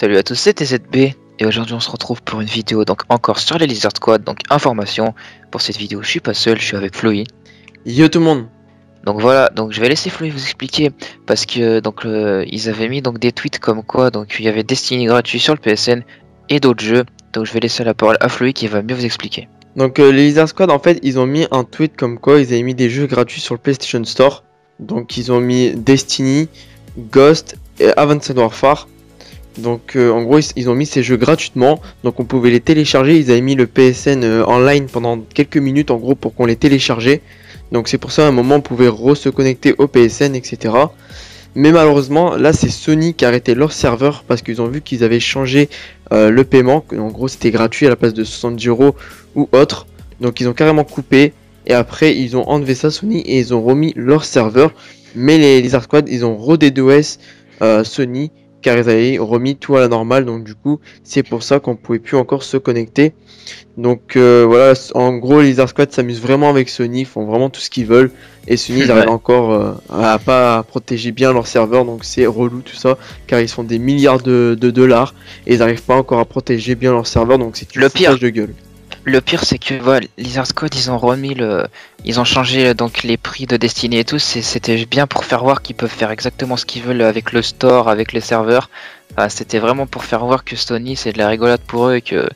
Salut à tous, c'est TZB et aujourd'hui on se retrouve pour une vidéo donc encore sur les Lizard Squad, donc information. Pour cette vidéo je suis pas seul, je suis avec Floy. Yo tout le monde Donc voilà, donc je vais laisser Floy vous expliquer parce que donc euh, ils avaient mis donc des tweets comme quoi donc il y avait Destiny gratuit sur le PSN et d'autres jeux. Donc je vais laisser la parole à Floy qui va mieux vous expliquer. Donc euh, les Lizard Squad en fait ils ont mis un tweet comme quoi ils avaient mis des jeux gratuits sur le PlayStation Store. Donc ils ont mis Destiny, Ghost et Advanced Warfare. Donc euh, en gros ils, ont mis ces jeux gratuitement, donc on pouvait les télécharger, ils avaient mis le PSN euh, en ligne pendant quelques minutes en gros pour qu'on les téléchargeait. Donc c'est pour ça à un moment on pouvait re-se connecter au PSN etc. Mais malheureusement là c'est Sony qui a arrêté leur serveur parce qu'ils ont vu qu'ils avaient changé euh, le paiement, en gros c'était gratuit à la place de 70 euros ou autre. Donc ils ont carrément coupé et après ils ont enlevé ça Sony et ils ont remis leur serveur. Mais les Lizard Squad ils ont re-DDoS euh, Sony car ils avaient remis tout à la normale donc du coup c'est pour ça qu'on pouvait plus encore se connecter. Donc euh, voilà en gros les Lizard Squad s'amusent vraiment avec Sony font vraiment tout ce qu'ils veulent et Sony ils arrivent encore euh, à pas protéger bien leur serveur donc c'est relou tout ça car ils font des milliards de, de dollars et ils arrivent pas encore à protéger bien leur serveur donc c'est du Le pire. de gueule Le pire c'est que voilà, Lizard Squad ils ont remis le. Ils ont changé donc les prix de Destiny et tout, c'était bien pour faire voir qu'ils peuvent faire exactement ce qu'ils veulent avec le store, avec les serveurs. C'était vraiment pour faire voir que Sony c'est de la rigolade pour eux et que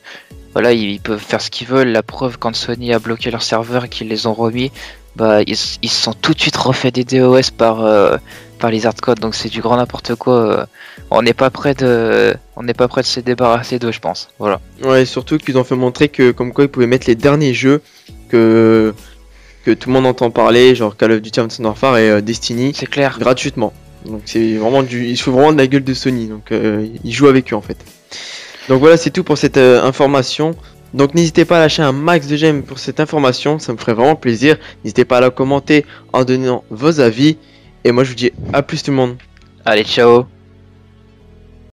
voilà ils peuvent faire ce qu'ils veulent. La preuve quand Sony a bloqué leurs serveurs et qu'ils les ont remis, bah ils, ils se sont tout de suite refait des DOS par euh, par Lizard Squad donc c'est du grand n'importe quoi. euh. On n'est pas prêt de on n'est pas prêt de se débarrasser d'eux je pense. Voilà. Ouais, surtout qu'ils ont fait montrer que comme quoi ils pouvaient mettre les derniers jeux que que tout le monde entend parler, genre Call of Duty Advanced Warfare et euh, Destiny, C'est clair. gratuitement. Donc c'est vraiment du, ils se foutent vraiment de la gueule de Sony, donc euh, ils jouent avec eux en fait. Donc voilà, c'est tout pour cette information. Donc n'hésitez pas à lâcher un max de j'aime pour cette information, ça me ferait vraiment plaisir. N'hésitez pas à la commenter en donnant vos avis. Et moi je vous dis à plus tout le monde. Allez ciao